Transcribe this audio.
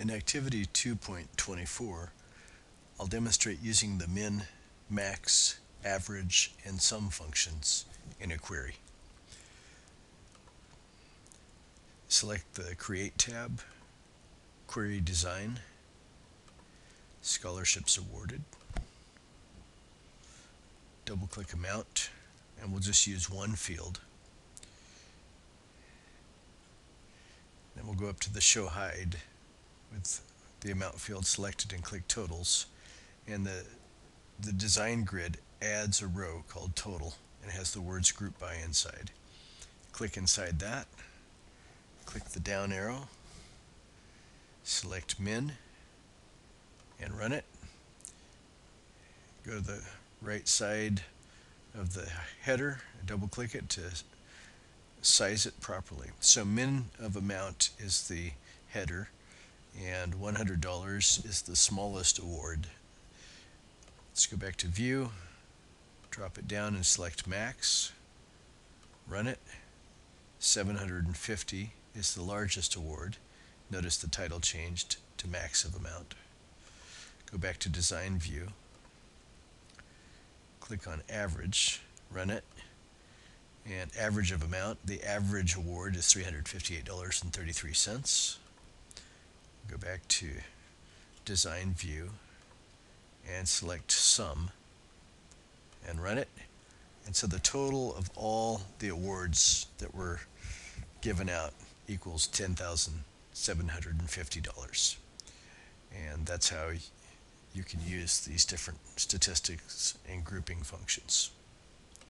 In activity 2.24, I'll demonstrate using the min, max, average, and sum functions in a query. Select the Create tab, Query Design, Scholarships Awarded. Double-click Amount, and we'll just use one field. Then we'll go up to the Show Hide with the amount field selected and click Totals. And the, the design grid adds a row called Total and has the words Group By inside. Click inside that, click the down arrow, select Min, and run it. Go to the right side of the header, double click it to size it properly. So min of amount is the header and $100 is the smallest award. Let's go back to view, drop it down and select max, run it. 750 is the largest award. Notice the title changed to max of amount. Go back to design view, click on average, run it, and average of amount, the average award is $358.33. Go back to design view and select sum and run it. And so the total of all the awards that were given out equals $10,750. And that's how you can use these different statistics and grouping functions.